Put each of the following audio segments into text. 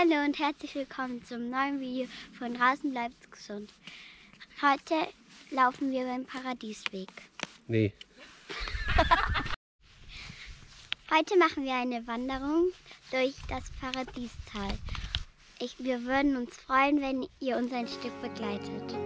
Hallo und herzlich willkommen zum neuen Video von Draußen bleibt gesund. Heute laufen wir beim Paradiesweg. Nee. Heute machen wir eine Wanderung durch das Paradiestal. Ich, wir würden uns freuen, wenn ihr uns ein Stück begleitet.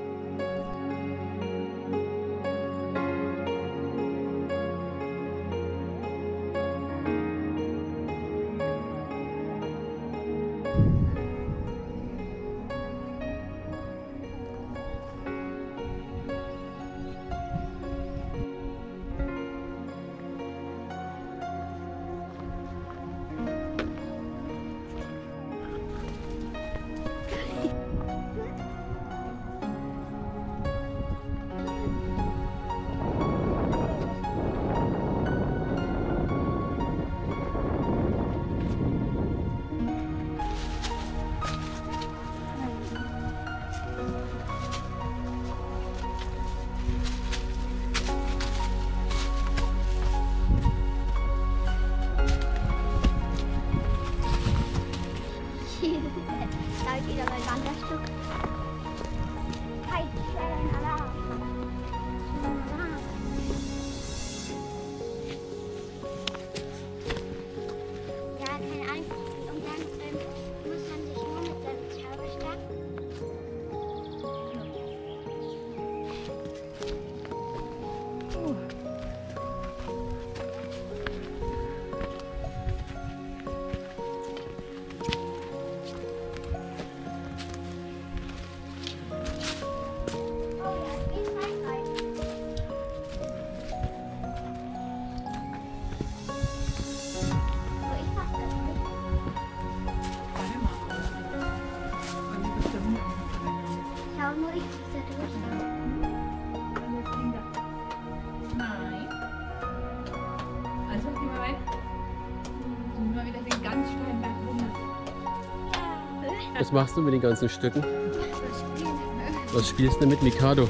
Was machst du mit den ganzen Stücken? Was spielst du mit Mikado?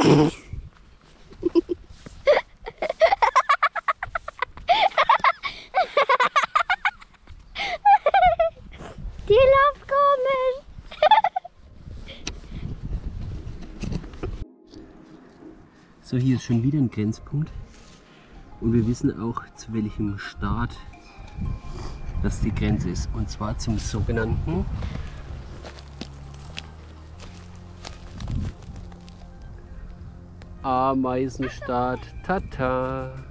Die läuft. So, hier ist schon wieder ein Grenzpunkt. Und wir wissen auch, zu welchem Staat das die Grenze ist. Und zwar zum sogenannten Ameisenstaat Tata.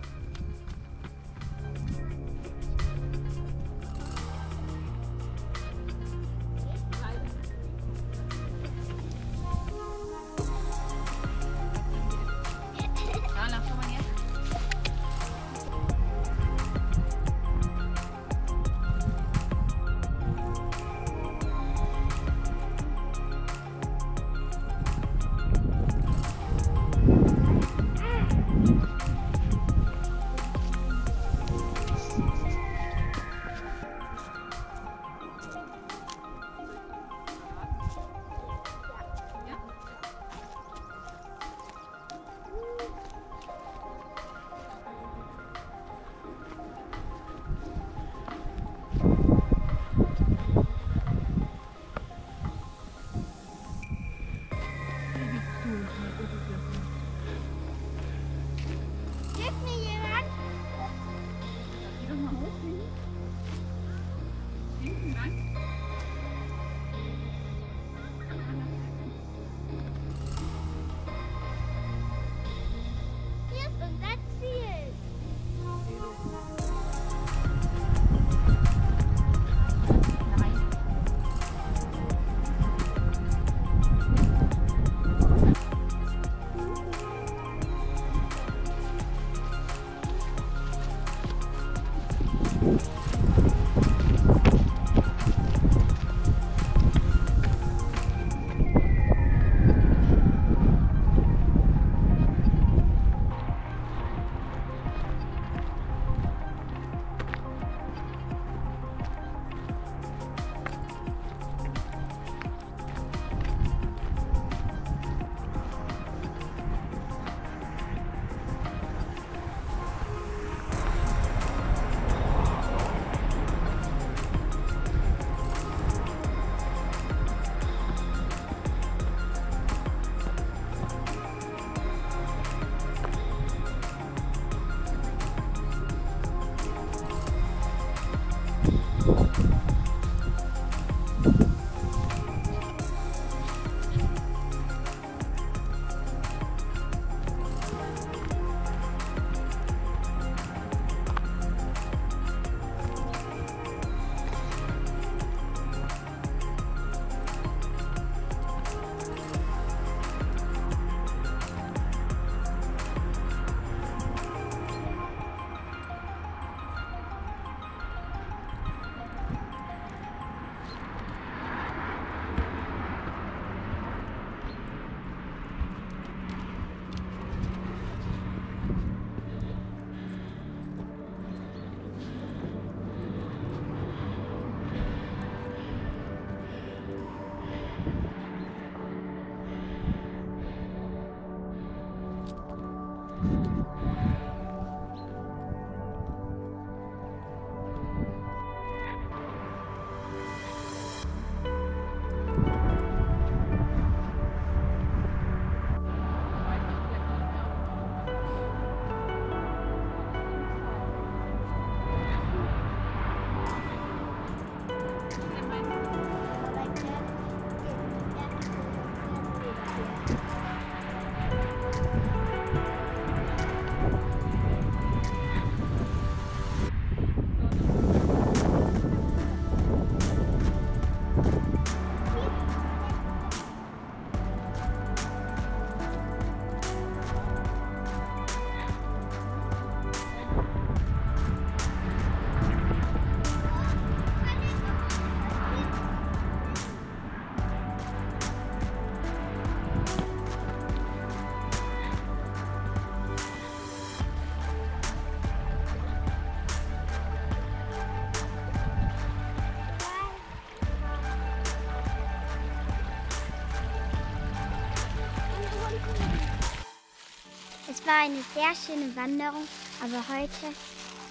War eine sehr schöne Wanderung, aber heute,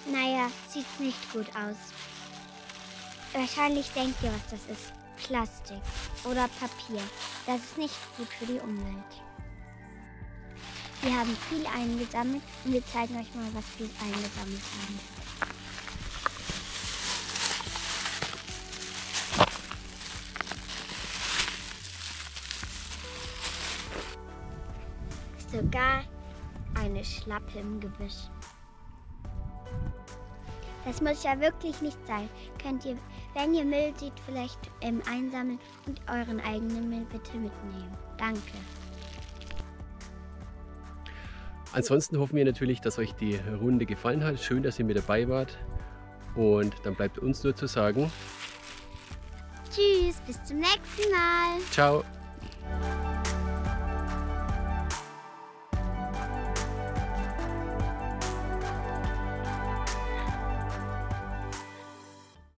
naja, sieht es nicht gut aus. Wahrscheinlich denkt ihr, was das ist. Plastik oder Papier. Das ist nicht gut für die Umwelt. Wir haben viel eingesammelt und wir zeigen euch mal, was wir eingesammelt haben. Sogar eine Schlappe im Gebüsch. Das muss ja wirklich nicht sein. Könnt ihr, wenn ihr Müll seht, vielleicht ähm, einsammeln und euren eigenen Müll bitte mitnehmen. Danke. Ansonsten hoffen wir natürlich, dass euch die Runde gefallen hat. Schön, dass ihr mit dabei wart. Und dann bleibt uns nur zu sagen, Tschüss, bis zum nächsten Mal. ciao.